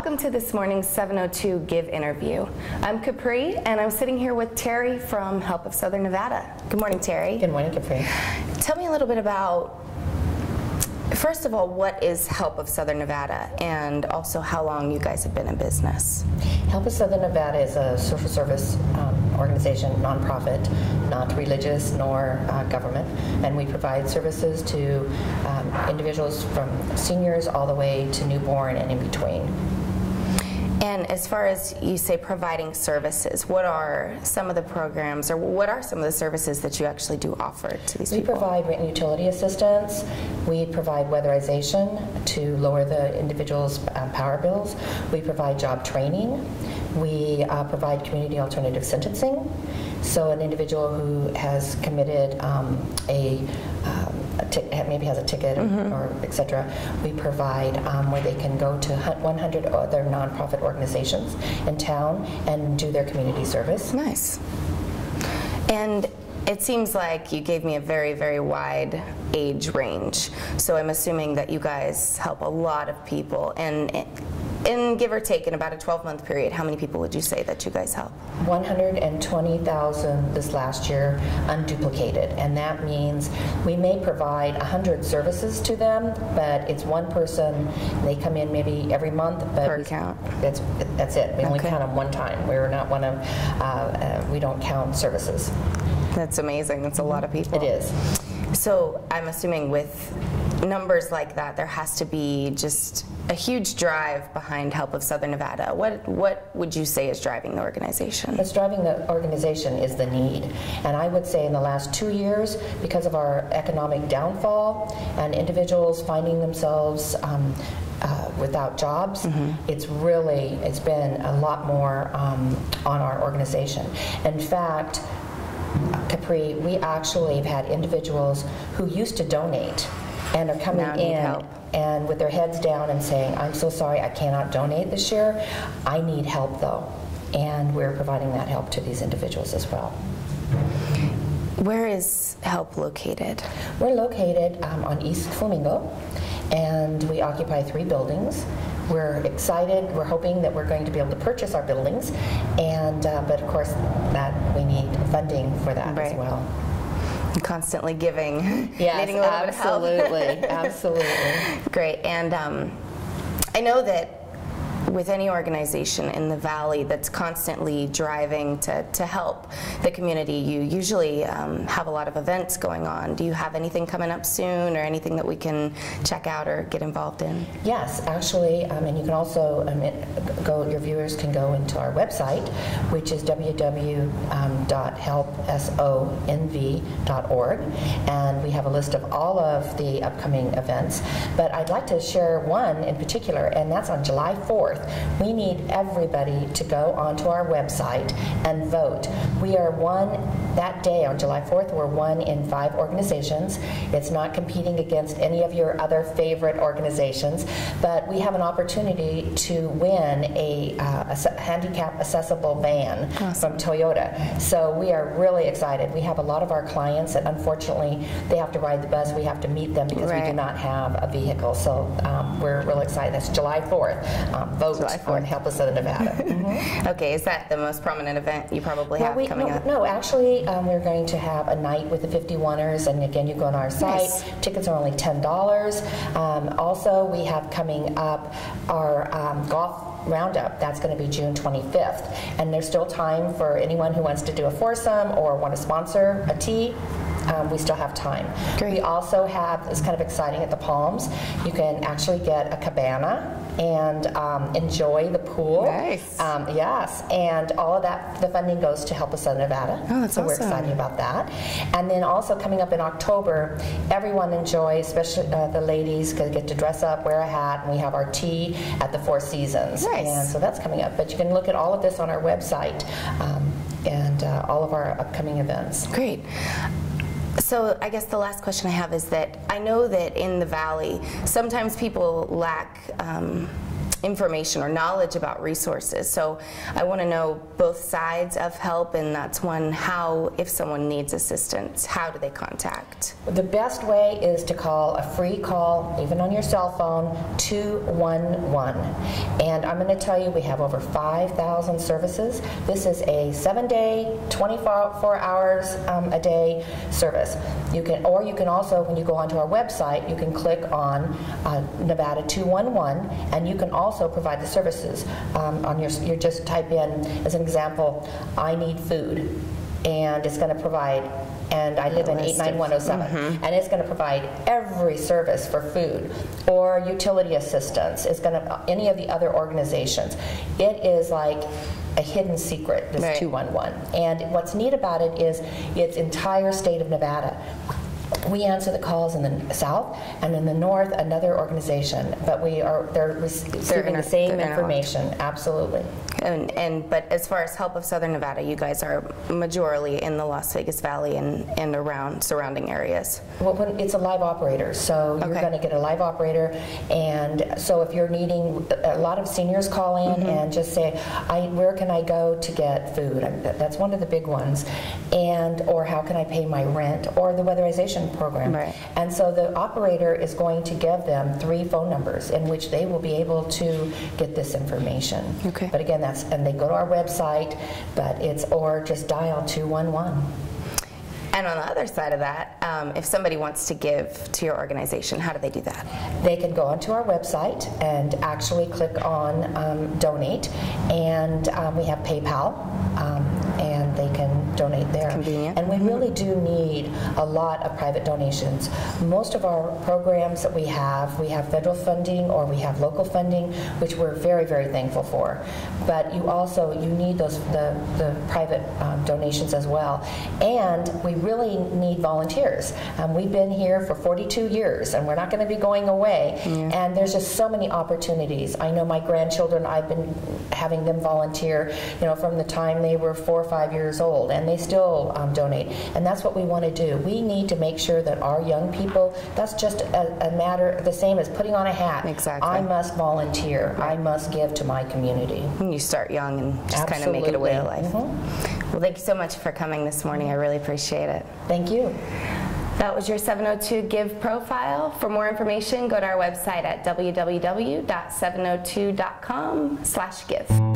Welcome to this morning's 702 Give interview. I'm Capri, and I'm sitting here with Terry from Help of Southern Nevada. Good morning, Terry. Good morning, Capri. Tell me a little bit about, first of all, what is Help of Southern Nevada, and also how long you guys have been in business. Help of Southern Nevada is a social service um, organization, nonprofit, not religious nor uh, government, and we provide services to um, individuals from seniors all the way to newborn and in between. And as far as you say providing services, what are some of the programs or what are some of the services that you actually do offer to these we people? We provide rent and utility assistance. We provide weatherization to lower the individual's um, power bills. We provide job training. We uh, provide community alternative sentencing. So an individual who has committed um, a um, maybe has a ticket mm-hmm. or, or etc. We provide um, where they can go to 100 other nonprofit organizations in town and do their community service. Nice. And it seems like you gave me a very, very wide age range. So I'm assuming that you guys help a lot of people. And in give or take in about a 12 month period, how many people would you say that you guys help? 120,000 this last year unduplicated. And that means we may provide 100 services to them, but it's one person. They come in maybe every month. But per count. That's, that's it. We okay. only count them one time. We're not one of, uh, uh, we don't count services. That's amazing. That's a lot of people. It is. So I'm assuming with numbers like that, there has to be just a huge drive behind Help of Southern Nevada. What what would you say is driving the organization? What's driving the organization is the need, and I would say in the last two years, because of our economic downfall and individuals finding themselves. Um, uh, without jobs, mm-hmm. it's really it's been a lot more um, on our organization. In fact, Capri, we actually have had individuals who used to donate and are coming in help. and with their heads down and saying, I'm so sorry, I cannot donate this year. I need help though. And we're providing that help to these individuals as well. Where is help located? We're located um, on East Flamingo, and we occupy three buildings. We're excited. We're hoping that we're going to be able to purchase our buildings, and uh, but of course that we need funding for that right. as well constantly giving, yes, needing a little absolutely, bit of help. absolutely. Great. And um, I know that with any organization in the valley that's constantly driving to, to help the community, you usually um, have a lot of events going on. Do you have anything coming up soon or anything that we can check out or get involved in? Yes, actually, um, and you can also um, go, your viewers can go into our website, which is www.helpsonv.org, and we have a list of all of the upcoming events. But I'd like to share one in particular, and that's on July 4th we need everybody to go onto our website and vote. We are one that day on July 4th, we're one in five organizations. It's not competing against any of your other favorite organizations, but we have an opportunity to win a, uh, a handicap accessible van awesome. from Toyota. So we are really excited. We have a lot of our clients that unfortunately they have to ride the bus. We have to meet them because right. we do not have a vehicle. So um, we're really excited. That's July 4th. Um, vote July 4th. on Help Us Out of Nevada. mm-hmm. Okay, is that the most prominent event you probably well, have we, coming no, up? No, actually um, we're going to have a night with the 51ers, and again, you go on our site. Nice. Tickets are only $10. Um, also, we have coming up our um, golf roundup. That's going to be June 25th. And there's still time for anyone who wants to do a foursome or want to sponsor a tea um, we still have time. Great. We also have, it's kind of exciting at the Palms, you can actually get a cabana and um, enjoy the pool. Nice. Um, yes, and all of that, the funding goes to Help of Southern Nevada. Oh, that's so awesome. we're excited about that. And then also coming up in October, everyone enjoys, especially uh, the ladies, because get to dress up, wear a hat, and we have our tea at the Four Seasons. Nice. And so that's coming up. But you can look at all of this on our website um, and uh, all of our upcoming events. Great. So I guess the last question I have is that I know that in the valley, sometimes people lack um, information or knowledge about resources. So I want to know both sides of help, and that's one how, if someone needs assistance, how do they contact? The best way is to call a free call, even on your cell phone, 211. And I'm going to tell you, we have over 5,000 services. This is a seven day, 24 hours um, a day service. You can, or you can also, when you go onto our website, you can click on uh, Nevada 211, and you can also provide the services um, on your. You just type in, as an example, I need food, and it's going to provide and I live in list of- 89107, and it's going to provide every service for food or utility assistance. It's going to any of the other organizations. It is like a hidden secret. This Right. 211, and what's neat about it is its entire state of Nevada. We answer the calls in the south, and in the north, another organization. But we are they're receiving inter- the same they're information. Absolutely. And, and but as far as help of Southern Nevada, you guys are majorly in the Las Vegas Valley and, and around surrounding areas. Well, when, it's a live operator, so you're Okay. going to get a live operator, and so if you're needing, a lot of seniors call in Mm-hmm. and just say, "I, where can I go to get food?" That's one of the big ones, and or how can I pay my rent, or the weatherization program. Right. And so the operator is going to give them three phone numbers in which they will be able to get this information. Okay. But again, that's and they go to our website, but it's or just dial two one one. And on the other side of that, um, if somebody wants to give to your organization, how do they do that? They can go onto our website and actually click on um, donate, and um, we have PayPal, um, and they can donate there. Convenient. And we really do need a lot of private donations. Most of our programs that we have, we have federal funding or we have local funding, which we're very, very thankful for. But you also you need those the the private um, donations as well, and we really need volunteers. Um, we've been here for 42 years, and we're not going to be going away. And there's just so many opportunities. I know my grandchildren. I've been having them volunteer, you know, from the time they were four or five years old, and they still um, donate. And that's what we want to do. We need to make sure that our young people. That's just a, a matter the same as putting on a hat. Exactly. I must volunteer. I must give to my community. You start young and just kind of make it a way of life. Absolutely. Mhm. Well, thank you so much for coming this morning. I really appreciate it. Thank you. That was your 702 Give profile. For more information, go to our website at www.702.com/give.